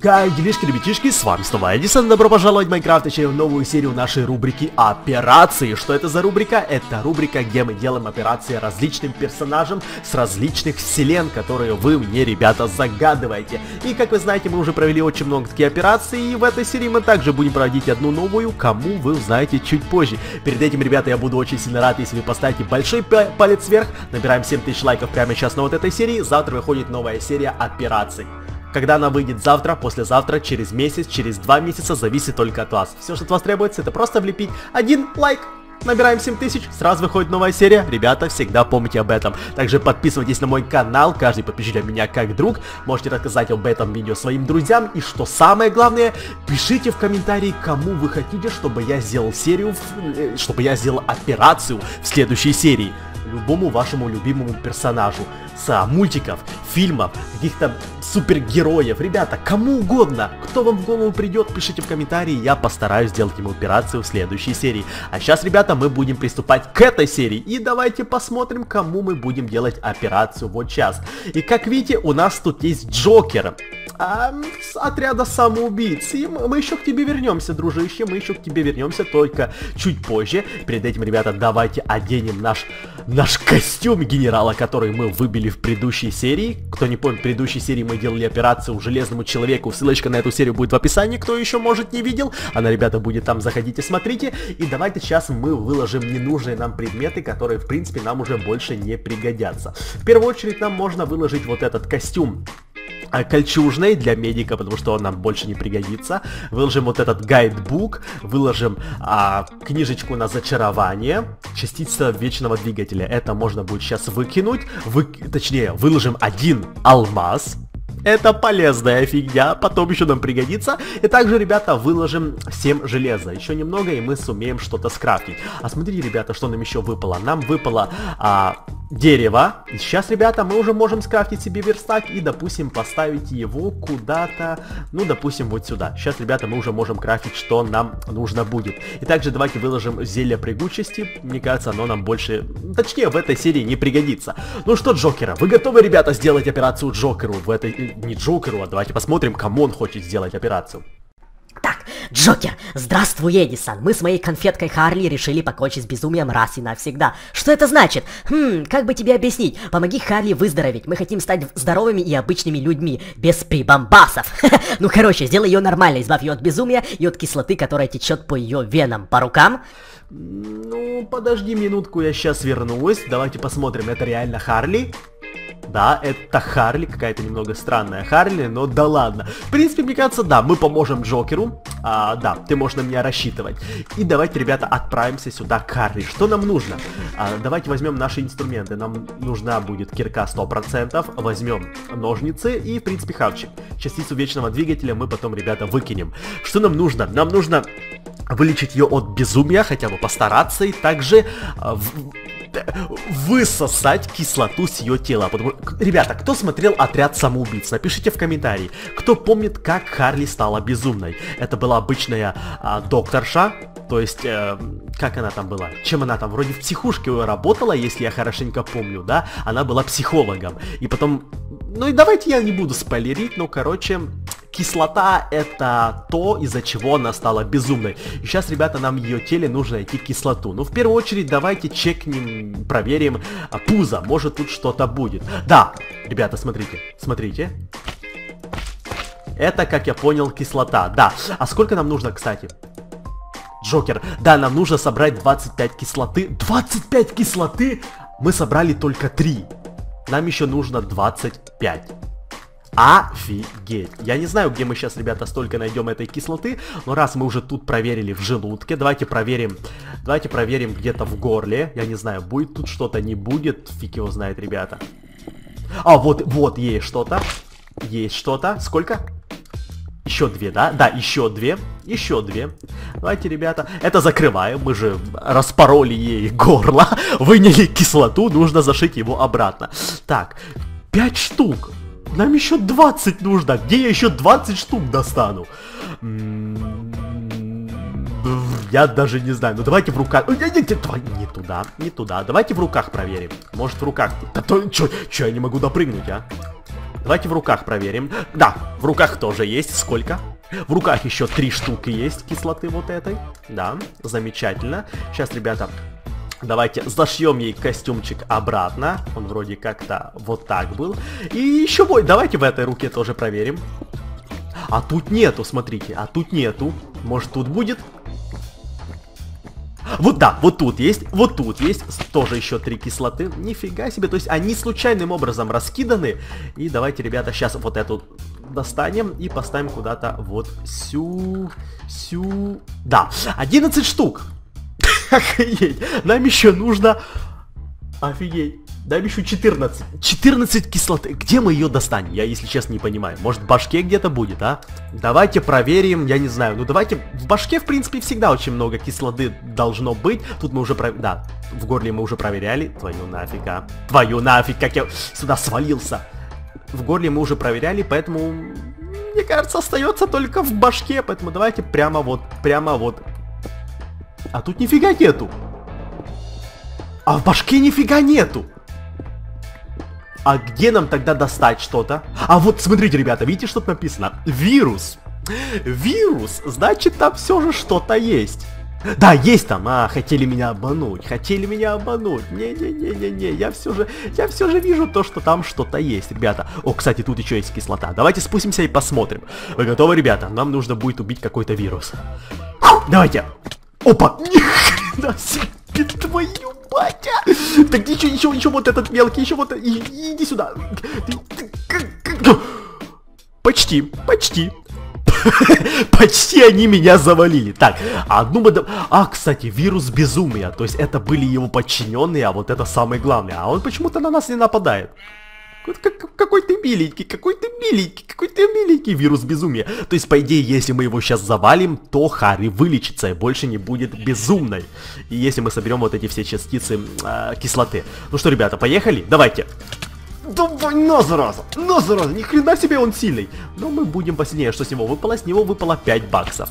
Как делишки, ребятишки, с вами снова Эдисон, добро пожаловать в Майнкрафт, точнее в новую серию нашей рубрики Операции. Что это за рубрика? Это рубрика, где мы делаем операции различным персонажам с различных вселен, которые вы мне, ребята, загадываете. И как вы знаете, мы уже провели очень много таких операций, и в этой серии мы также будем проводить одну новую, кому вы узнаете чуть позже. Перед этим, ребята, я буду очень сильно рад, если вы поставите большой палец вверх, набираем 7000 лайков прямо сейчас на вот этой серии, завтра выходит новая серия операций. Когда она выйдет завтра, послезавтра, через месяц, через два месяца, зависит только от вас. Все, что от вас требуется, это просто влепить один лайк. Набираем 7000, сразу выходит новая серия. Ребята, всегда помните об этом. Также подписывайтесь на мой канал, каждый подпишите меня как друг. Можете рассказать об этом видео своим друзьям. И что самое главное, пишите в комментарии, кому вы хотите, чтобы я сделал серию, э, чтобы я сделал операцию в следующей серии любому вашему любимому персонажу. С мультиков, фильмов, каких-то супергероев. Ребята, кому угодно, кто вам в голову придет, пишите в комментарии, я постараюсь сделать ему операцию в следующей серии. А сейчас, ребята, мы будем приступать к этой серии. И давайте посмотрим, кому мы будем делать операцию вот сейчас. И как видите, у нас тут есть Джокер с отряда самоубийц. И мы еще к тебе вернемся, дружище, мы еще к тебе вернемся, только чуть позже. Перед этим, ребята, давайте оденем наш, наш костюм генерала, который мы выбили в предыдущей серии. Кто не помнит, в предыдущей серии мы делали операцию Железному Человеку. Ссылочка на эту серию будет в описании, кто еще, может, не видел. Она, ребята, будет там, заходите, смотрите. И давайте сейчас мы выложим ненужные нам предметы, которые, в принципе, нам уже больше не пригодятся. В первую очередь нам можно выложить вот этот костюм кольчужной для медика, потому что он нам больше не пригодится. Выложим вот этот гайдбук, выложим а, книжечку на зачарование, частица вечного двигателя. Это можно будет сейчас выкинуть, вы, точнее, выложим один алмаз, это полезная фигня, потом еще нам пригодится. И также, ребята, выложим 7 железа. Еще немного, и мы сумеем что-то скрафтить. А смотрите, ребята, что нам еще выпало. Нам выпало а, дерево. И сейчас, ребята, мы уже можем скрафтить себе верстак и, допустим, поставить его куда-то, ну, допустим, вот сюда. Сейчас, ребята, мы уже можем крафтить, что нам нужно будет. И также давайте выложим зелье прыгучести. Мне кажется, оно нам больше, точнее, в этой серии не пригодится. Ну что, Джокера, вы готовы, ребята, сделать операцию Джокеру в этой... Не Джокеру, а давайте посмотрим, кому он хочет сделать операцию. Джокер, здравствуй, Эдисон. Мы с моей конфеткой Харли решили покончить с безумием раз и навсегда. Что это значит? Хм, как бы тебе объяснить? Помоги Харли выздороветь. Мы хотим стать здоровыми и обычными людьми, без прибамбасов. ну, короче, сделай ее нормально, избавь ее от безумия и от кислоты, которая течет по ее венам. По рукам? Ну, подожди минутку, я сейчас вернусь. Давайте посмотрим, это реально Харли? Да, это Харли, какая-то немного странная Харли, но да ладно. В принципе, мне кажется, да, мы поможем Джокеру. А, да, ты можешь на меня рассчитывать. И давайте, ребята, отправимся сюда к Харли. Что нам нужно? А, давайте возьмем наши инструменты. Нам нужна будет кирка 100%. Возьмем ножницы и, в принципе, хавчик. Частицу вечного двигателя мы потом, ребята, выкинем. Что нам нужно? Нам нужно вылечить ее от безумия, хотя бы постараться, и также а, в, высосать кислоту с ее тела. Потому... Ребята, кто смотрел «Отряд самоубийц», напишите в комментарии, кто помнит, как Харли стала безумной. Это была обычная а, докторша, то есть, э, как она там была? Чем она там? Вроде в психушке работала, если я хорошенько помню, да? Она была психологом. И потом... Ну и давайте я не буду спойлерить, но, короче, Кислота это то, из-за чего она стала безумной. И сейчас, ребята, нам в ее теле нужно найти кислоту. Ну, в первую очередь, давайте чекнем, проверим а, пузо. Может, тут что-то будет. Да, ребята, смотрите, смотрите. Это, как я понял, кислота. Да. А сколько нам нужно, кстати? Джокер. Да, нам нужно собрать 25 кислоты. 25 кислоты? Мы собрали только 3. Нам еще нужно 25. Офигеть. Я не знаю, где мы сейчас, ребята, столько найдем этой кислоты, но раз мы уже тут проверили в желудке, давайте проверим, давайте проверим где-то в горле. Я не знаю, будет тут что-то, не будет, фиг его знает, ребята. А, вот, вот, есть что-то. Есть что-то. Сколько? Еще две, да? Да, еще две. Еще две. Давайте, ребята. Это закрываем. Мы же распороли ей горло. Выняли кислоту. Нужно зашить его обратно. Так. Пять штук. Нам еще 20 нужно. Где я еще 20 штук достану? Я даже не знаю. Ну давайте в руках... Не туда, не туда. Давайте в руках проверим. Может в руках... Да то... Чё я не могу допрыгнуть, а? Давайте в руках проверим. Да, в руках тоже есть. Сколько? В руках еще три штуки есть кислоты вот этой. Да, замечательно. Сейчас, ребята, Давайте зашьем ей костюмчик обратно. Он вроде как-то вот так был. И еще бой. Давайте в этой руке тоже проверим. А тут нету, смотрите. А тут нету. Может тут будет? Вот да, вот тут есть, вот тут есть тоже еще три кислоты. Нифига себе, то есть они случайным образом раскиданы. И давайте, ребята, сейчас вот эту достанем и поставим куда-то вот сю, сю... Да, 11 штук. Охренеть, нам еще нужно... Офигеть. Дай еще 14. 14 кислоты. Где мы ее достанем? Я, если честно, не понимаю. Может, в башке где-то будет, а? Давайте проверим, я не знаю. Ну, давайте... В башке, в принципе, всегда очень много кислоты должно быть. Тут мы уже... Про... Да, в горле мы уже проверяли. Твою нафиг, а. Твою нафиг, как я сюда свалился. В горле мы уже проверяли, поэтому... Мне кажется, остается только в башке. Поэтому давайте прямо вот, прямо вот. А тут нифига нету. А в башке нифига нету. А где нам тогда достать что-то? А вот, смотрите, ребята, видите, что тут написано? Вирус. Вирус, значит, там все же что-то есть. Да, есть там, а, хотели меня обмануть, хотели меня обмануть. Не-не-не-не-не, я все же, я все же вижу то, что там что-то есть, ребята. О, кстати, тут еще есть кислота. Давайте спустимся и посмотрим. Вы готовы, ребята? Нам нужно будет убить какой-то вирус. Давайте. Опа! Ни хрена себе, твою батя! Так ничего, ничего, ничего, вот этот мелкий, еще вот... И, иди сюда. Почти, почти. Почти они меня завалили. Так, одну мы... А, кстати, вирус безумия. То есть это были его подчиненные, а вот это самое главное. А он почему-то на нас не нападает. Какой ты миленький, какой ты миленький, какой ты миленький вирус безумия. То есть, по идее, если мы его сейчас завалим, то Харри вылечится и больше не будет безумной. И если мы соберем вот эти все частицы э, кислоты. Ну что, ребята, поехали? Давайте. Давай, на зараза, на зараза, ни хрена себе он сильный. Но мы будем посильнее, что с него выпало, с него выпало 5 баксов.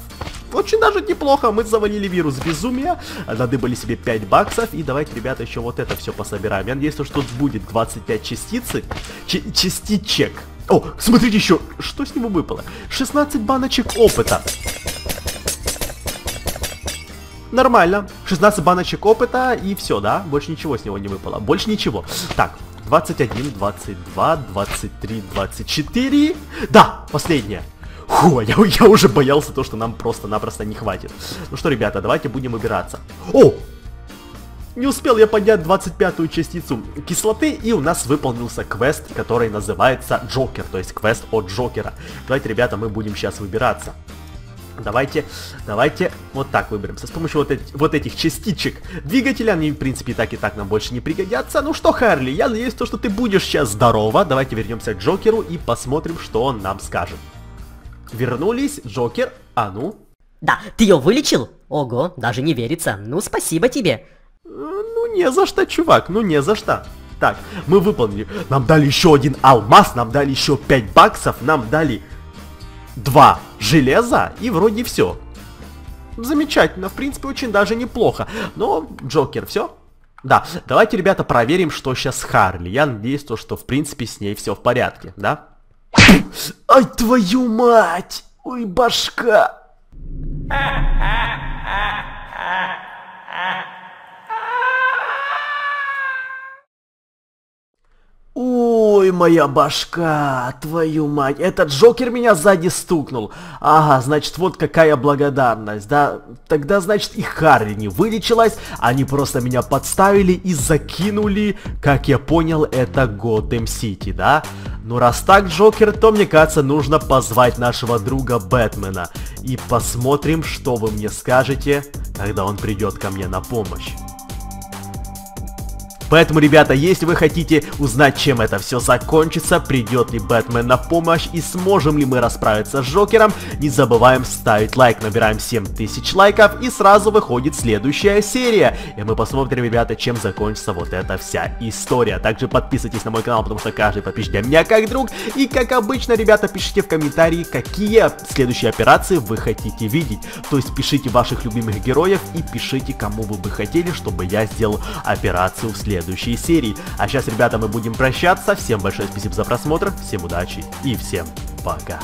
Очень даже неплохо, мы завалили вирус безумия, надыбали себе 5 баксов, и давайте, ребята, еще вот это все пособираем. Я надеюсь, что тут будет 25 частицы, Ч частичек. О, смотрите еще, что с него выпало? 16 баночек опыта. Нормально. 16 баночек опыта и все, да? Больше ничего с него не выпало. Больше ничего. Так, 21, 22, 23, 24. Да, последняя. Фу, я, я уже боялся то, что нам просто-напросто не хватит. Ну что, ребята, давайте будем убираться. О! Не успел я поднять 25-ю частицу кислоты, и у нас выполнился квест, который называется Джокер, то есть квест от Джокера. Давайте, ребята, мы будем сейчас выбираться. Давайте, давайте вот так выберемся. С помощью вот, эти, вот этих частичек двигателя, они, в принципе, так и так нам больше не пригодятся. Ну что, Харли, я надеюсь, то, что ты будешь сейчас здорова. Давайте вернемся к Джокеру и посмотрим, что он нам скажет. Вернулись, Джокер, а ну? Да, ты ее вылечил? Ого, даже не верится. Ну, спасибо тебе. Э, ну, не за что, чувак, ну не за что. Так, мы выполнили. Нам дали еще один алмаз, нам дали еще 5 баксов, нам дали 2 железа и вроде все. Замечательно, в принципе, очень даже неплохо. Но, Джокер, все? Да, давайте, ребята, проверим, что сейчас с Харли. Я надеюсь, то, что, в принципе, с ней все в порядке, да? Ай, твою мать! Ой, башка! Ой, моя башка, твою мать, этот Джокер меня сзади стукнул. Ага, значит, вот какая благодарность, да? Тогда, значит, и Харри не вылечилась, они просто меня подставили и закинули, как я понял, это Готэм Сити, да? Ну раз так, Джокер, то мне кажется, нужно позвать нашего друга Бэтмена. И посмотрим, что вы мне скажете, когда он придет ко мне на помощь. Поэтому, ребята, если вы хотите узнать, чем это все закончится, придет ли Бэтмен на помощь и сможем ли мы расправиться с Джокером, не забываем ставить лайк, набираем 7000 лайков и сразу выходит следующая серия. И мы посмотрим, ребята, чем закончится вот эта вся история. Также подписывайтесь на мой канал, потому что каждый подписчик меня как друг. И как обычно, ребята, пишите в комментарии, какие следующие операции вы хотите видеть. То есть пишите ваших любимых героев и пишите, кому вы бы хотели, чтобы я сделал операцию в следующем следующие серии. А сейчас, ребята, мы будем прощаться. Всем большое спасибо за просмотр, всем удачи и всем пока.